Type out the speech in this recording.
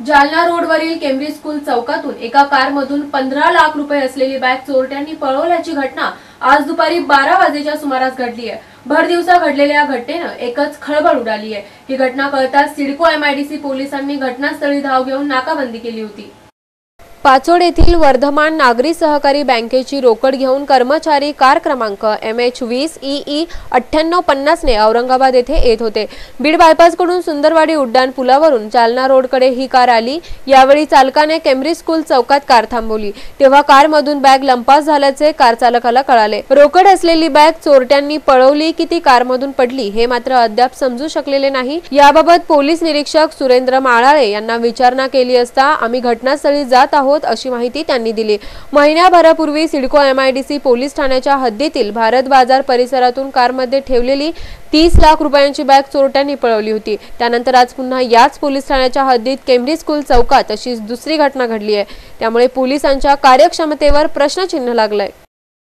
जालना रोडवरील Cambridge school चौकातून एका कारमधून पंधरा लाख रुपये असलेली बॅग चोरट्यांनी पळवल्याची घटना आज दुपारी बारा वाजेच्या सुमारास घडली आहे. भर दिवसा घडलेल्या या घटनेनं एकच खळबळ उडाली आहे. ही घटना कळताच सिडको एमआयडीसी पोलिसांनी घटनास्थळी धाव घेऊन नाकाबंदी केली होती. पाचोड येथील वर्धमान नागरी सहकारी बँकेची रोकड घेऊन कर्मचारी कार क्रमांक एम एच वीस ई ई अठ्ठ्याण्णव पन्नासने औरंगाबाद येथे येत होते. बीड बायपासकडून सुंदरवाडी उड्डाण पुलावरून जालना रोडकडे ही कार आली. यावेळी चालकाने केम्ब्रिज स्कूल चौकात कार थांबवली. तेव्हा कारमधून बॅग लंपास झाल्याचे कार चालकाला कळाले. रोकड असलेली बॅग चोरट्यांनी पळवली की ती कारमधून पडली हे मात्र अद्याप समजू शकलेले नाही. याबाबत पोलीस निरीक्षक सुरेंद्र माळाळे यांना विचारणा केली असता आम्ही घटनास्थळी जात आहोत अशी माहिती त्यांनी दिली. महिन्याभरापूर्वी सिडको एमआयडीसी पोलीस ठाण्याच्या हद्दीतील भारत बाजार परिसरातून कारमध्ये ठेवलेली तीस लाख रुपयांची बॅग चोरट्यांनी पळवली होती. त्यानंतर आज पुन्हा याच पोलीस ठाण्याच्या हद्दीत केम्ब्रिज स्कूल चौकात अशीच दुसरी घटना घडली आहे. त्यामुळे पोलिसांच्या कार्यक्षमतेवर प्रश्नचिन्ह लागलंय.